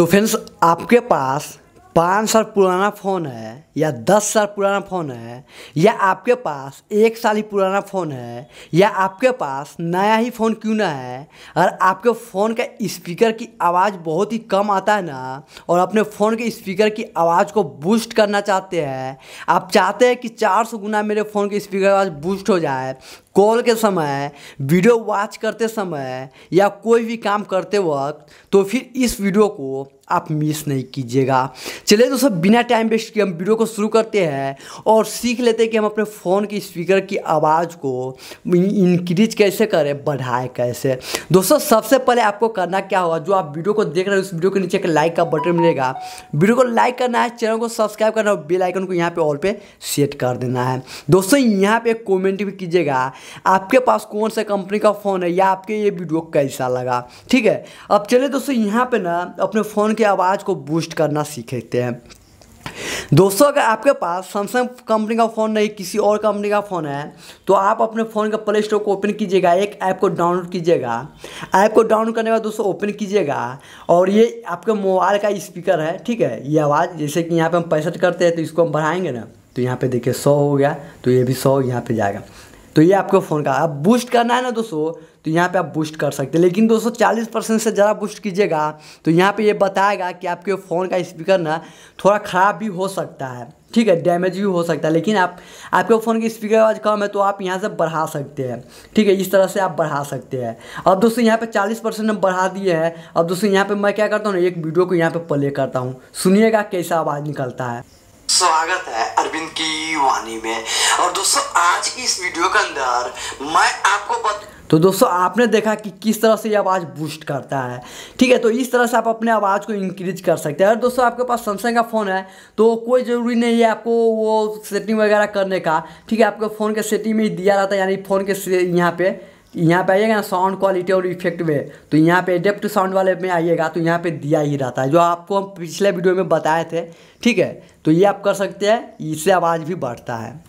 तो फ्रेंड्स आपके पास पाँच साल पुराना फ़ोन है, या दस साल पुराना फ़ोन है, या आपके पास एक साल ही पुराना फ़ोन है, या आपके पास नया ही फ़ोन क्यों ना है अगर आपके फ़ोन का स्पीकर की आवाज़ बहुत ही कम आता है ना, और अपने फ़ोन के स्पीकर की आवाज़ को बूस्ट करना चाहते हैं, आप चाहते हैं कि चार सौ गुना मेरे फ़ोन के स्पीकर आवाज़ बूस्ट हो जाए कॉल के समय, वीडियो वॉच करते समय या कोई भी काम करते वक्त तो फिर इस वीडियो को आप मिस नहीं कीजिएगा। चलिए दोस्तों, बिना टाइम वेस्ट किए हम वीडियो को शुरू करते हैं और सीख लेते हैं कि हम अपने फ़ोन की स्पीकर की आवाज़ को इंक्रीज कैसे करें, बढ़ाए कैसे। दोस्तों, सबसे पहले आपको करना क्या होगा, जो आप वीडियो को देख रहे हैं, उस वीडियो के नीचे एक लाइक का बटन मिलेगा। वीडियो को लाइक करना है चैनल को सब्सक्राइब करना है बेल आइकन को यहाँ पर ऑल पे सेट कर देना है। दोस्तों, यहाँ पर कॉमेंट भी कीजिएगा आपके पास कौन सा कंपनी का फ़ोन है? या आपके ये वीडियो कैसा लगा? ठीक है? अब चले दोस्तों, यहाँ पे ना अपने फ़ोन की आवाज़ को बूस्ट करना सीखते हैं। दोस्तों, अगर आपके पास सैमसंग कंपनी का फ़ोन नहीं, किसी और कंपनी का फ़ोन है तो आप अपने फ़ोन का प्ले स्टोर को ओपन कीजिएगा, एक ऐप को डाउनलोड कीजिएगा। ऐप को डाउनलोड करने के बाद दोस्तों ओपन कीजिएगा। और ये आपके मोबाइल का स्पीकर है, ठीक है? ये आवाज़, जैसे कि यहाँ पे हम पैंसठ करते हैं तो इसको हम बढ़ाएँगे ना तो यहाँ पे देखिए सौ हो गया तो ये भी सौ यहाँ पे जाएगा। तो ये आपके फ़ोन का अब बूस्ट करना है ना दोस्तों तो यहाँ पे आप बूस्ट कर सकते हैं। लेकिन दोस्तों, चालीस परसेंट से ज़्यादा बूस्ट कीजिएगा तो यहाँ पे ये बताएगा कि आपके फ़ोन का स्पीकर ना थोड़ा ख़राब भी हो सकता है। ठीक है डैमेज भी हो सकता है, लेकिन आप, आपके फ़ोन की स्पीकर आवाज़ कम है तो आप यहाँ से बढ़ा सकते हैं। ठीक है, इस तरह से आप बढ़ा सकते हैं। अब दोस्तों, यहाँ पे चालीस परसेंट बढ़ा दिए हैं। अब दोस्तों, यहाँ पे मैं क्या करता हूँ ना, एक वीडियो को यहाँ पे प्ले करता हूँ। सुनिएगा कैसा आवाज़ निकलता है। स्वागत है अरविंद की वाणी में। और दोस्तों, आज की इस वीडियो के अंदर मैं आपको बत... तो दोस्तों, आपने देखा कि किस तरह से ये आवाज़ बूस्ट करता है। ठीक है तो इस तरह से आप अपने आवाज़ को इंक्रीज कर सकते हैं। अगर दोस्तों, आपके पास सैमसंग का फ़ोन है तो कोई ज़रूरी नहीं है आपको वो सेटिंग वगैरह करने का। ठीक है, आपके फ़ोन के सेटिंग में ही दिया रहता है, यानी फ़ोन के यहाँ पे। यहाँ पे आइएगा ना साउंड क्वालिटी और इफ़ेक्ट में तो यहाँ पे एडेप्ट साउंड वाले में आइएगा तो यहाँ पे दिया ही रहता है, जो आपको हम पिछले वीडियो में बताए थे, ठीक है? तो ये आप कर सकते हैं, इससे आवाज़ भी बढ़ता है।